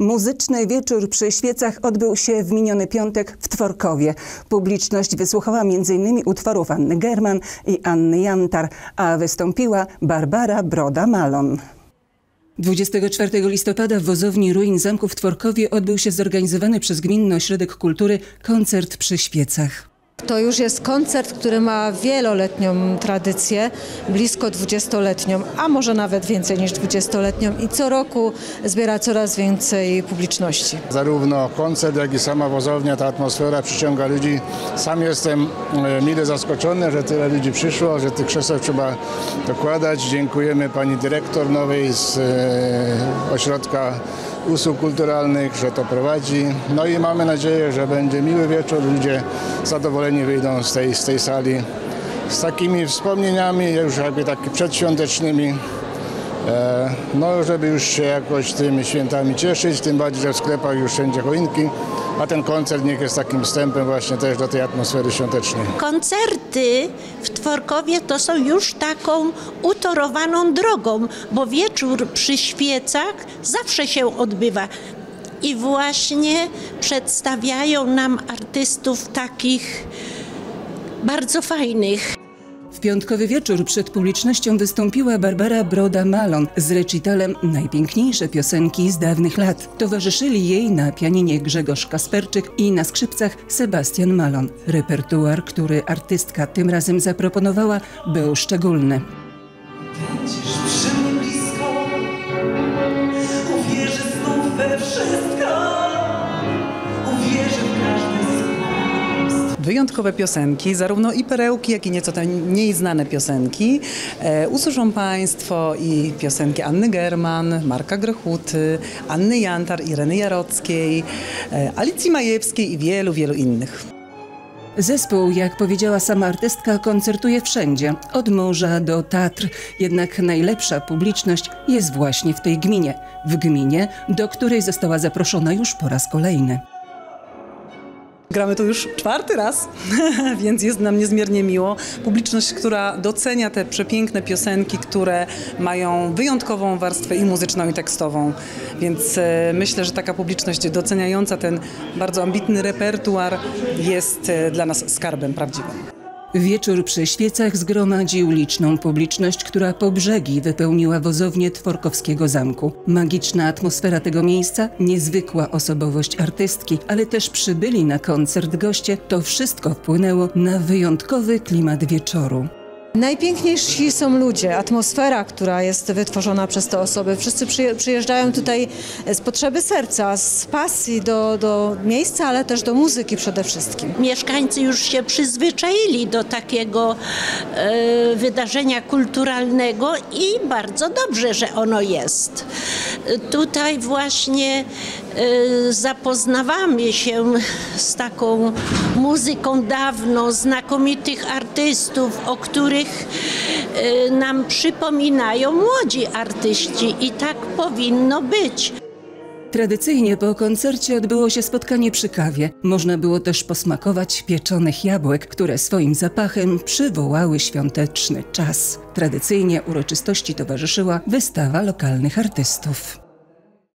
Muzyczny wieczór przy świecach odbył się w miniony piątek w Tworkowie. Publiczność wysłuchała m.in. utworów Anny German i Anny Jantar, a wystąpiła Barbara Broda-Malon. 24 listopada w wozowni ruin zamku w Tworkowie odbył się zorganizowany przez Gminny Ośrodek Kultury koncert przy świecach. To już jest koncert, który ma wieloletnią tradycję, blisko 20-letnią, a może nawet więcej niż 20-letnią i co roku zbiera coraz więcej publiczności. Zarówno koncert, jak i sama wozownia, ta atmosfera przyciąga ludzi. Sam jestem e, mile zaskoczony, że tyle ludzi przyszło, że tych krzeseł trzeba dokładać. Dziękujemy pani dyrektor nowej z e, ośrodka usług kulturalnych, że to prowadzi. No i mamy nadzieję, że będzie miły wieczór, ludzie zadowoleni wyjdą z tej, z tej sali z takimi wspomnieniami już jakby tak przedświątecznymi. E, no, żeby już się jakoś tymi świętami cieszyć, tym bardziej, że w sklepach już wszędzie choinki, a ten koncert niech jest takim wstępem właśnie też do tej atmosfery świątecznej. Koncerty w Tworkowie to są już taką utorowaną drogą, bo wieczór przy świecach zawsze się odbywa. I właśnie przedstawiają nam artystów takich bardzo fajnych. W piątkowy wieczór przed publicznością wystąpiła Barbara Broda-Malon z recitalem Najpiękniejsze piosenki z dawnych lat. Towarzyszyli jej na pianinie Grzegorz Kasperczyk i na skrzypcach Sebastian Malon. Repertuar, który artystka tym razem zaproponowała, był szczególny. Będziesz przy mnie blisko, uwierzę znów we wszystko, Wyjątkowe piosenki, zarówno i perełki, jak i nieco mniej znane piosenki. E, usłyszą Państwo i piosenki Anny German, Marka Grechuty, Anny Jantar, Ireny Jarockiej, e, Alicji Majewskiej i wielu, wielu innych. Zespół, jak powiedziała sama artystka, koncertuje wszędzie, od morza do Tatr. Jednak najlepsza publiczność jest właśnie w tej gminie. W gminie, do której została zaproszona już po raz kolejny. Gramy tu już czwarty raz, więc jest nam niezmiernie miło. Publiczność, która docenia te przepiękne piosenki, które mają wyjątkową warstwę i muzyczną, i tekstową. Więc e, myślę, że taka publiczność doceniająca ten bardzo ambitny repertuar jest e, dla nas skarbem prawdziwym. Wieczór przy świecach zgromadził liczną publiczność, która po brzegi wypełniła wozownię Tworkowskiego Zamku. Magiczna atmosfera tego miejsca, niezwykła osobowość artystki, ale też przybyli na koncert goście, to wszystko wpłynęło na wyjątkowy klimat wieczoru. Najpiękniejsi są ludzie, atmosfera, która jest wytworzona przez te osoby. Wszyscy przyje- przyjeżdżają tutaj z potrzeby serca, z pasji do, do miejsca, ale też do muzyki przede wszystkim. Mieszkańcy już się przyzwyczaili do takiego e, wydarzenia kulturalnego i bardzo dobrze, że ono jest. E, Tutaj właśnie zapoznawamy się z taką muzyką dawno, znakomitych artystów, o których e, nam przypominają młodzi artyści i tak powinno być. Tradycyjnie po koncercie odbyło się spotkanie przy kawie. Można było też posmakować pieczonych jabłek, które swoim zapachem przywołały świąteczny czas. Tradycyjnie uroczystości towarzyszyła wystawa lokalnych artystów.